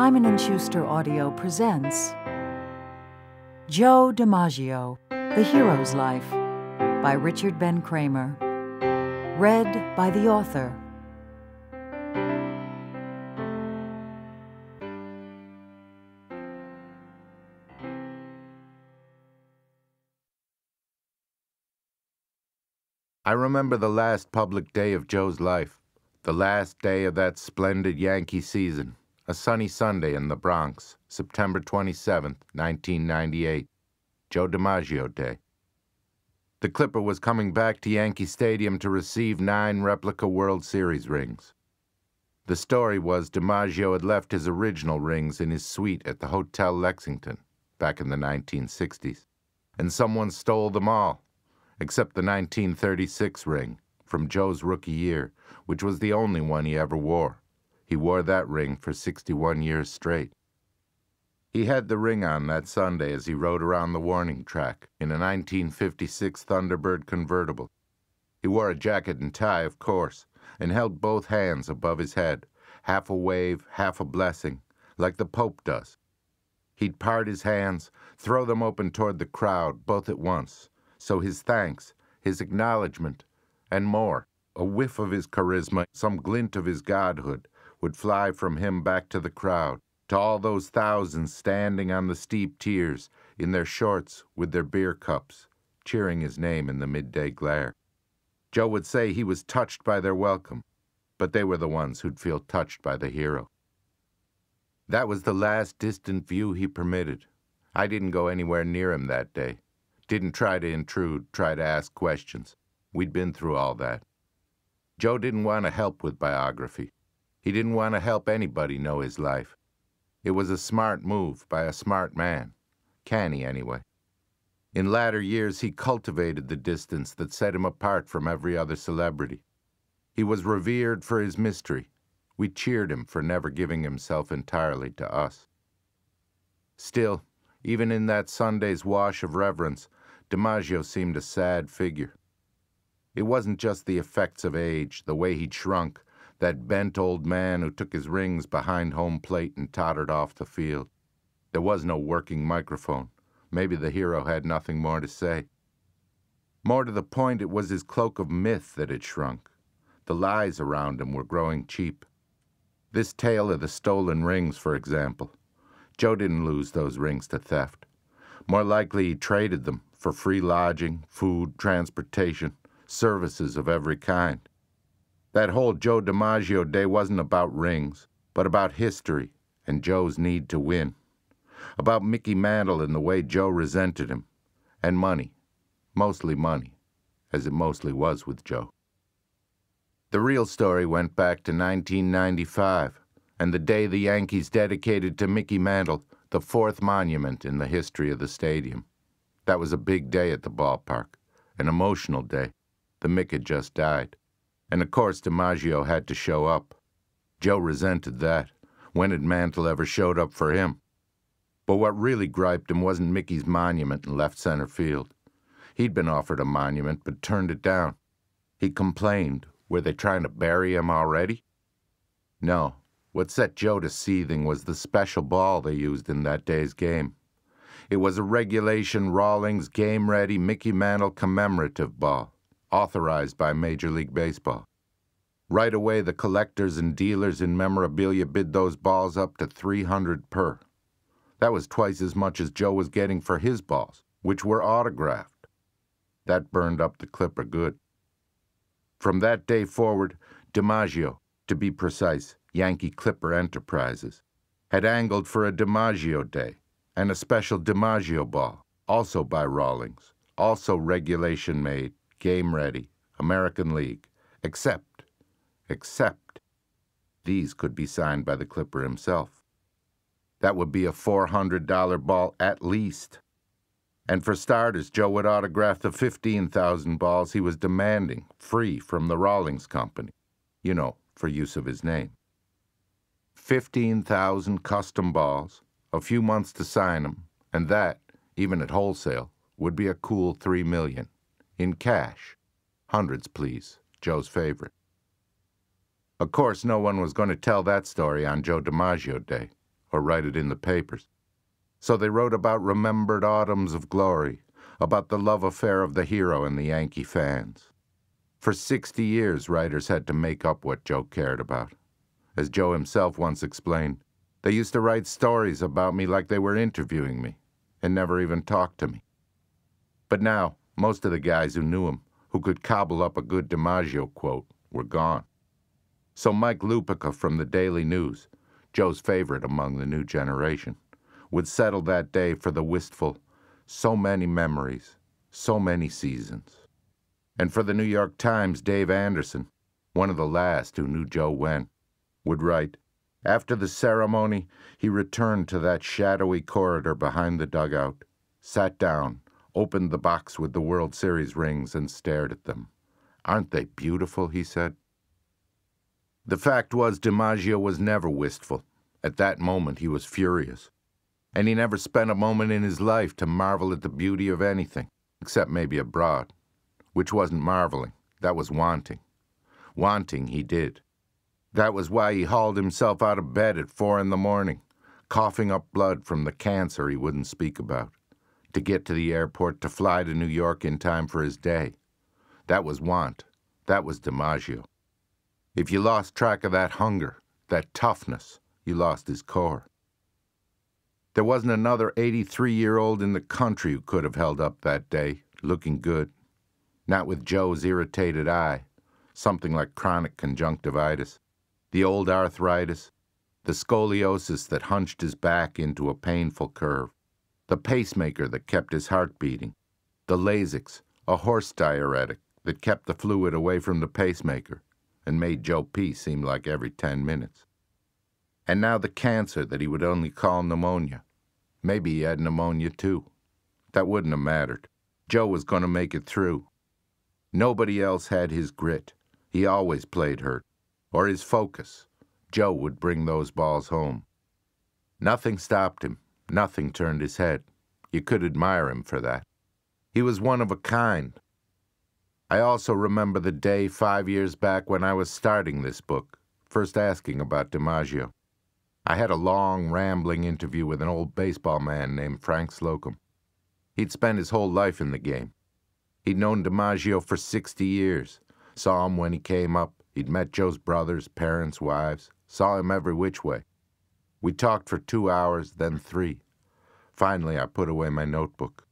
Simon & Schuster Audio presents Joe DiMaggio, The Hero's Life by Richard Ben Cramer. Read by the author. I remember the last public day of Joe's life, the last day of that splendid Yankee season, a sunny Sunday in the Bronx, September 27, 1998, Joe DiMaggio Day. The Clipper was coming back to Yankee Stadium to receive nine replica World Series rings. The story was DiMaggio had left his original rings in his suite at the Hotel Lexington back in the 1960s, and someone stole them all except the 1936 ring from Joe's rookie year, which was the only one he ever wore. He wore that ring for 61 years straight. He had the ring on that Sunday as he rode around the warning track in a 1956 Thunderbird convertible. He wore a jacket and tie, of course, and held both hands above his head, half a wave, half a blessing, like the Pope does. He'd part his hands, throw them open toward the crowd, both at once, so his thanks, his acknowledgment, and more, a whiff of his charisma, some glint of his godhood, would fly from him back to the crowd, to all those thousands standing on the steep tiers, in their shorts with their beer cups, cheering his name in the midday glare. Joe would say he was touched by their welcome, but they were the ones who'd feel touched by the hero. That was the last distant view he permitted. I didn't go anywhere near him that day. Didn't try to intrude, try to ask questions. We'd been through all that. Joe didn't want to help with biography. He didn't want to help anybody know his life. It was a smart move by a smart man. Canny, anyway. In latter years, he cultivated the distance that set him apart from every other celebrity. He was revered for his mystery. We cheered him for never giving himself entirely to us. Still, even in that Sunday's wash of reverence, DiMaggio seemed a sad figure. It wasn't just the effects of age, the way he'd shrunk, that bent old man who took his rings behind home plate and tottered off the field. There was no working microphone. Maybe the hero had nothing more to say. More to the point, it was his cloak of myth that had shrunk. The lies around him were growing cheap. This tale of the stolen rings, for example. Joe didn't lose those rings to theft. More likely, he traded them for free lodging, food, transportation, services of every kind. That whole Joe DiMaggio day wasn't about rings, but about history and Joe's need to win. About Mickey Mantle and the way Joe resented him. And money. Mostly money, as it mostly was with Joe. The real story went back to 1995 and the day the Yankees dedicated to Mickey Mantle the fourth monument in the history of the stadium. That was a big day at the ballpark, an emotional day. The Mick had just died. And of course, DiMaggio had to show up. Joe resented that. When had Mantle ever showed up for him? But what really griped him wasn't Mickey's monument in left center field. He'd been offered a monument, but turned it down. He complained. Were they trying to bury him already? No. What set Joe to seething was the special ball they used in that day's game. It was a regulation Rawlings game ready Mickey Mantle commemorative ball, authorized by Major League Baseball. Right away, the collectors and dealers in memorabilia bid those balls up to 300 per. That was twice as much as Joe was getting for his balls, which were autographed. That burned up the Clipper good. From that day forward, DiMaggio, to be precise, Yankee Clipper Enterprises, had angled for a DiMaggio Day and a special DiMaggio ball, also by Rawlings, also regulation made, game ready, American League, except, except, these could be signed by the Clipper himself. That would be a $400 ball at least. And for starters, Joe would autograph the 15,000 balls he was demanding, free from the Rawlings Company, you know, for use of his name. 15,000 custom balls, a few months to sign them, and that, even at wholesale, would be a cool three million. In cash. Hundreds, please. Joe's favorite. Of course, no one was going to tell that story on Joe DiMaggio Day. or write it in the papers. So they wrote about remembered autumns of glory, about the love affair of the hero and the Yankee fans. For 60 years, writers had to make up what Joe cared about. As Joe himself once explained, they used to write stories about me like they were interviewing me, and never even talked to me. But now, most of the guys who knew him, who could cobble up a good DiMaggio quote, were gone. So Mike Lupica from the Daily News, Joe's favorite among the new generation, would settle that day for the wistful, so many memories, so many seasons. And for the New York Times, Dave Anderson, one of the last who knew Joe when, would write, after the ceremony, he returned to that shadowy corridor behind the dugout, sat down, opened the box with the World Series rings, and stared at them. Aren't they beautiful? he said. The fact was, DiMaggio was never wistful. At that moment, he was furious. And he never spent a moment in his life to marvel at the beauty of anything, except maybe a broad, which wasn't marveling, that was wanting. Wanting he did. That was why he hauled himself out of bed at four in the morning, coughing up blood from the cancer he wouldn't speak about, to get to the airport to fly to New York in time for his day. That was want. That was DiMaggio. If you lost track of that hunger, that toughness, you lost his core. There wasn't another 83 year old in the country who could have held up that day, looking good. Not with Joe's irritated eye, something like chronic conjunctivitis the old arthritis, the scoliosis that hunched his back into a painful curve, the pacemaker that kept his heart beating, the Lasix, a horse diuretic that kept the fluid away from the pacemaker and made Joe pee seem like every 10 minutes. And now the cancer that he would only call pneumonia. Maybe he had pneumonia too. That wouldn't have mattered. Joe was going to make it through. Nobody else had his grit. He always played hurt or his focus, Joe would bring those balls home. Nothing stopped him, nothing turned his head. You could admire him for that. He was one of a kind. I also remember the day five years back when I was starting this book, first asking about DiMaggio. I had a long, rambling interview with an old baseball man named Frank Slocum. He'd spent his whole life in the game. He'd known DiMaggio for 60 years, saw him when he came up, He'd met Joe's brothers, parents, wives, saw him every which way. We talked for two hours, then three. Finally, I put away my notebook.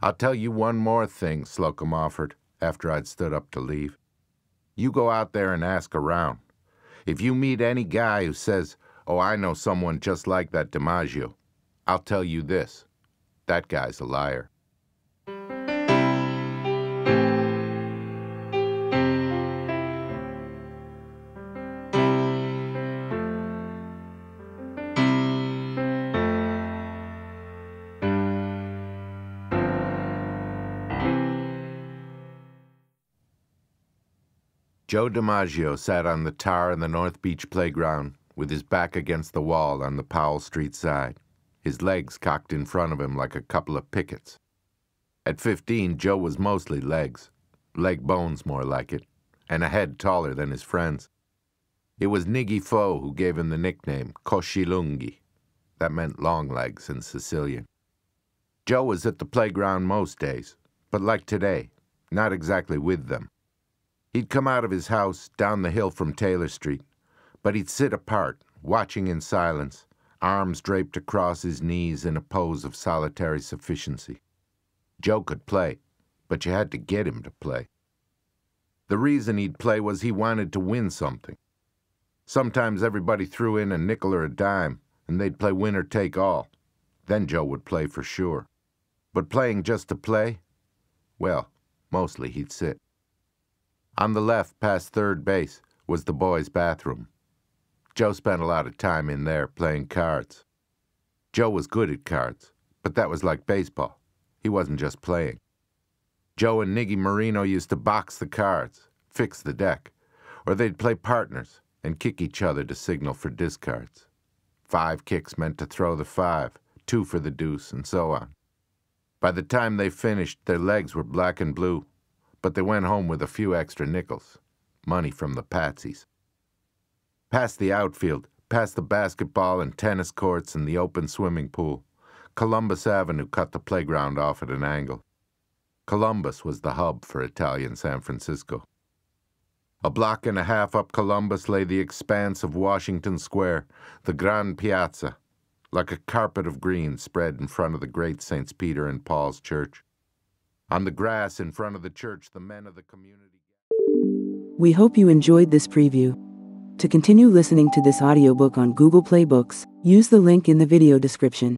I'll tell you one more thing, Slocum offered, after I'd stood up to leave. You go out there and ask around. If you meet any guy who says, Oh, I know someone just like that DiMaggio, I'll tell you this that guy's a liar. Joe DiMaggio sat on the tar in the North Beach playground with his back against the wall on the Powell Street side, his legs cocked in front of him like a couple of pickets. At 15, Joe was mostly legs, leg bones more like it, and a head taller than his friends. It was Niggy Foe who gave him the nickname Coschilunghi. That meant long legs in Sicilian. Joe was at the playground most days, but like today, not exactly with them. He'd come out of his house down the hill from Taylor Street, but he'd sit apart, watching in silence, arms draped across his knees in a pose of solitary sufficiency. Joe could play, but you had to get him to play. The reason he'd play was he wanted to win something. Sometimes everybody threw in a nickel or a dime, and they'd play winner take all. Then Joe would play for sure. But playing just to play? Well, mostly he'd sit. On the left, past third base, was the boys' bathroom. Joe spent a lot of time in there playing cards. Joe was good at cards, but that was like baseball. He wasn't just playing. Joe and Niggy Marino used to box the cards, fix the deck, or they'd play partners and kick each other to signal for discards. Five kicks meant to throw the five, two for the deuce, and so on. By the time they finished, their legs were black and blue, but they went home with a few extra nickels, money from the patsies. Past the outfield, past the basketball and tennis courts and the open swimming pool. Columbus Avenue cut the playground off at an angle. Columbus was the hub for Italian San Francisco. A block and a half up Columbus lay the expanse of Washington Square, the Grand Piazza, like a carpet of green spread in front of the great Saints Peter and Paul's church. On the grass in front of the church, the men of the community. We hope you enjoyed this preview. To continue listening to this audiobook on Google Play Books, use the link in the video description.